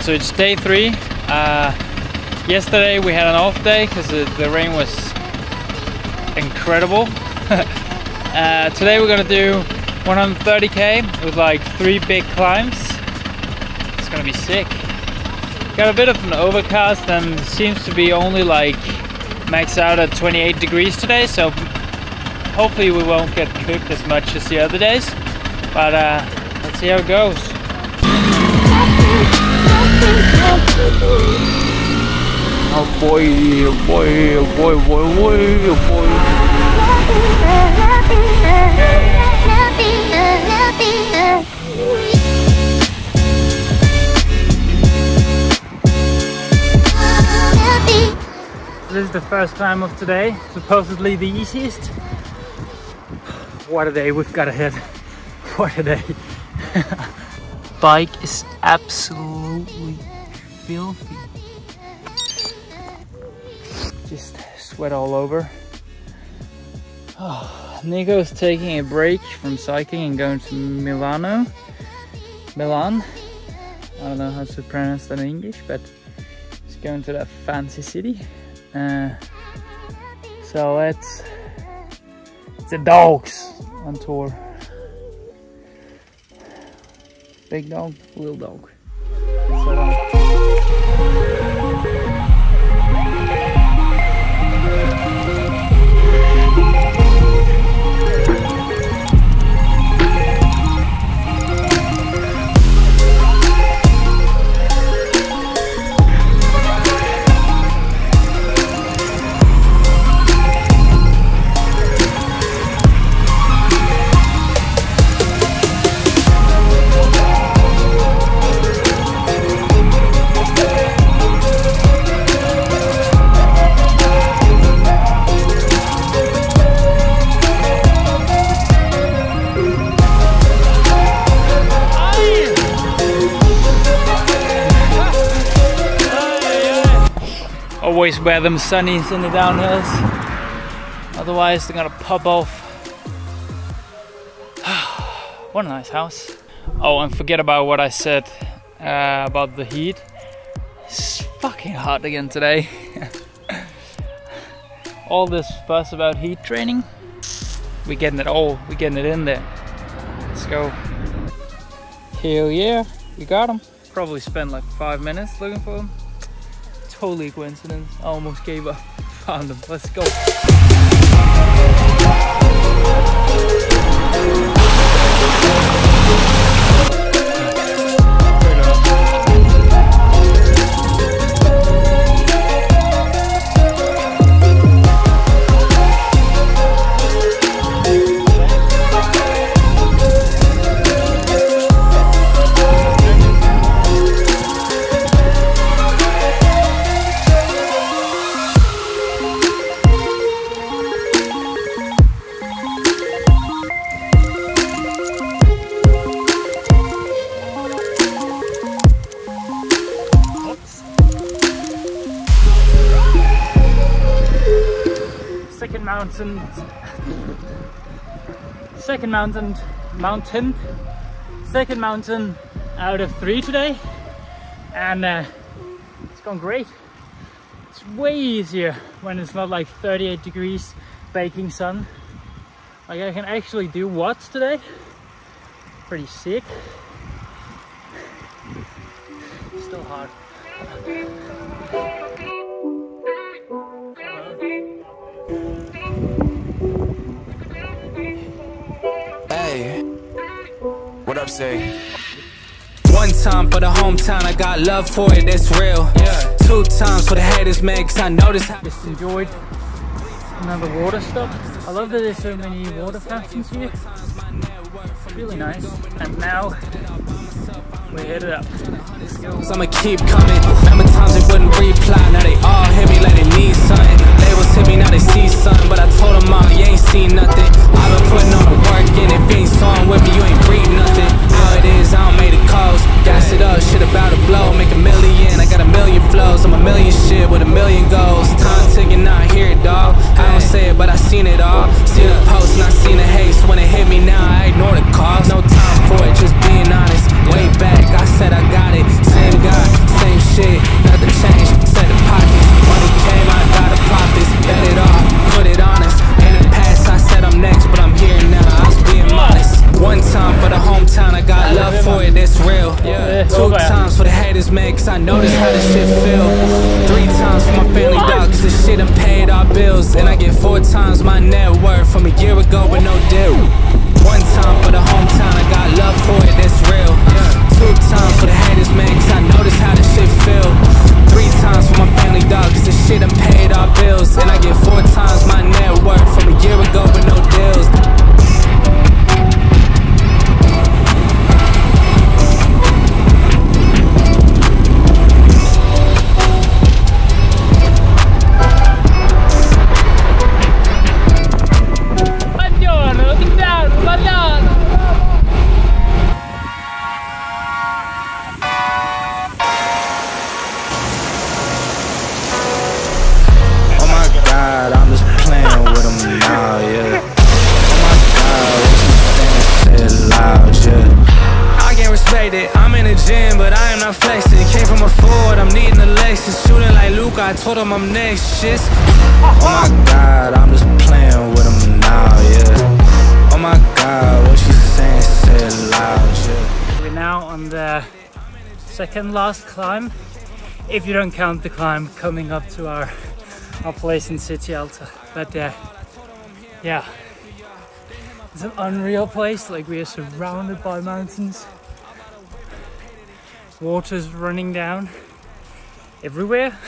So it's day three. Uh, yesterday we had an off day because the, the rain was incredible. uh, today we're gonna do 130k with like three big climbs. It's gonna be sick. Got a bit of an overcast and seems to be only like max out at 28 degrees today, so hopefully we won't get cooked as much as the other days. But uh, let's see how it goes. Oh boy, oh boy, oh boy, oh boy, oh boy. This is the first climb of today, supposedly the easiest. What a day we've got ahead. What a day. Bike is absolutely Just sweat all over. Oh, Niko's taking a break from cycling and going to Milano. Milan. I don't know how to pronounce that in English, but he's going to that fancy city. Uh, so it's the dogs on tour. Big dog, little dog. Uh, Always wear them sunnies in the downhills. Otherwise, they're gonna pop off. what a nice house. Oh, and forget about what I said uh, about the heat. It's fucking hot again today. all this fuss about heat training, We're getting it all, we're getting it in there. Let's go. Hell yeah, we got them. Probably spent like five minutes looking for them. Totally a coincidence. I almost gave up. Found them. Let's go. Mountain second mountain mountain second mountain out of three today. And uh, it's gone great. It's way easier when it's not like 38 degrees baking sun. Like I can actually do watts today? Pretty sick. Still hard Hey, what up, say? One time for the hometown, I got love for it, that's real. Yeah. Two times for the haters, man, cause I noticed how just enjoyed another water stop. I love that there's so many water fountains here. Really nice. And now we're headed up. Let's. I'ma keep coming. Remember times they wouldn't reply, now they all hit me like they need something. Labels hit me, now they see something, but I told them all, you ain't seen nothing. I've been putting on the work, and if you ain't sawing with me, you ain't breathe nothing. How it is, I don't make the calls. Gas it up, shit about to blow. Make a million, I got a million flows. I'm a million shit with a million goals. Time ticking, I hear it, dog. Hometown, I got love for it, that's real. Two times for the haters, man, cause I notice how this shit feel. Three times for my family, dog, cause this shit done paid our bills. And I get four times my net worth from a year ago with no deal. One time for the hometown, I got love for it, that's real. Two times for the haters, man, cause I notice how this shit feel. I'm in the gym, but I am not flexing. Came from a Ford, I'm needing a Lexus. Shooting like I told him I'm next. Shit. Oh my god, I'm just playing with them now, yeah. Oh my god, what saying? Say it loud, yeah. We're now on the second last climb, if you don't count the climb coming up to our our place in Città Alta. But uh, yeah, it's an unreal place. Like we are surrounded by mountains, water's running down everywhere.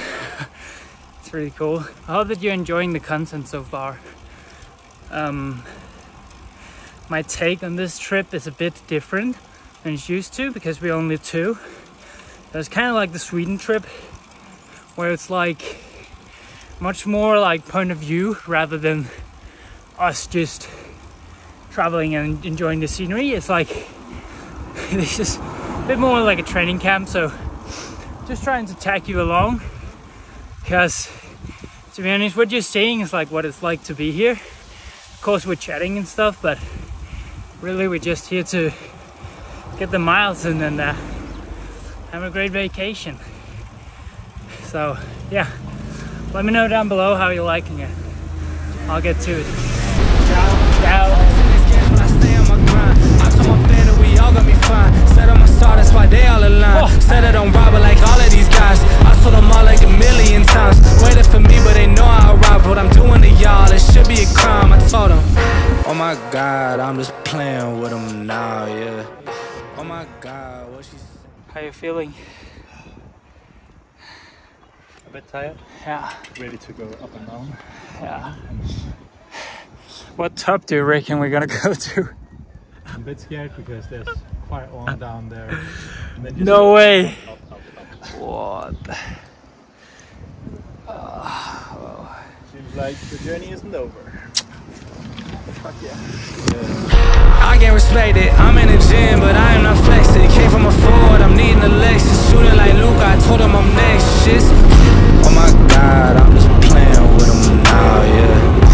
it's really cool. I hope that you're enjoying the content so far. Um, my take on this trip is a bit different than it's used to because we're only two. It's kind of like the Sweden trip where it's like much more like point of view rather than us just traveling and enjoying the scenery. It's like this is bit more like a training camp. So just trying to tag you along because to be honest, what you're seeing is like what it's like to be here. Of course, we're chatting and stuff, but really we're just here to get the miles in and uh, have a great vacation. So yeah, let me know down below how you're liking it. I'll get to it. Ciao. Ciao. All gonna be fine. Set on my star, that's why they all align. Oh. Said I don't rob it like all of these guys. I told them all like a million times. Waited for me, but they know I arrived. What I'm doing to y'all, it should be a crime. I told them. Oh my god, I'm just playing with them now, yeah. Oh my god, what she How you feeling? A bit tired, Yeah. ready to go up and down. Yeah. What top do you reckon we're gonna go to? I'm a bit scared because there's quite one ah. down there. And then just No way. Up, up, up. What? Seems like the journey isn't over. Fuck yeah. I can't respect it. I'm in the gym, but I am not flexing. Came from a Ford, I'm needing a Lexus. Shooting like Luke, I told him I'm next. Shit. Oh my god, I'm just playing with him now, yeah.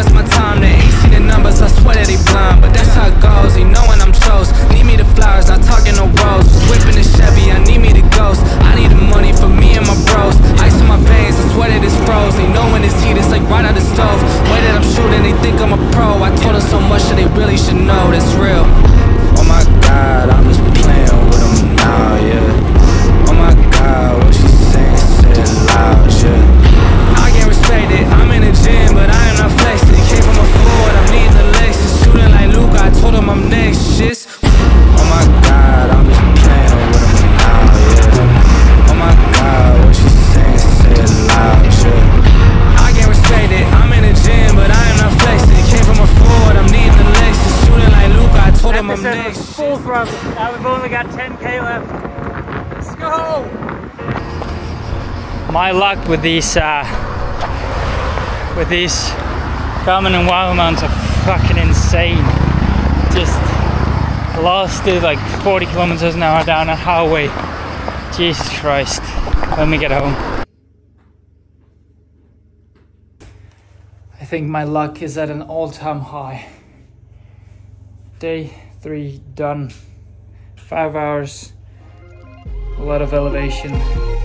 It's my time. They ain't seen the numbers, I swear that they blind. But that's how it goes, they know when I'm chose. Need me the flowers, not talking no rose. Was whipping the Chevy, I need me the ghost. I need the money for me and my bros. Ice in my veins, I swear that it's froze. They know when it's heat, it's like right out the stove. Way that I'm shooting, they think I'm a pro. I told them so much that they really should know that's real. my luck with these uh, with these Garmin and Wildemans are fucking insane. Just lost it like 40 kilometers an hour down a highway. Jesus Christ. Let me get home. I think my luck is at an all-time high. Day three done. Five hours. A lot of elevation.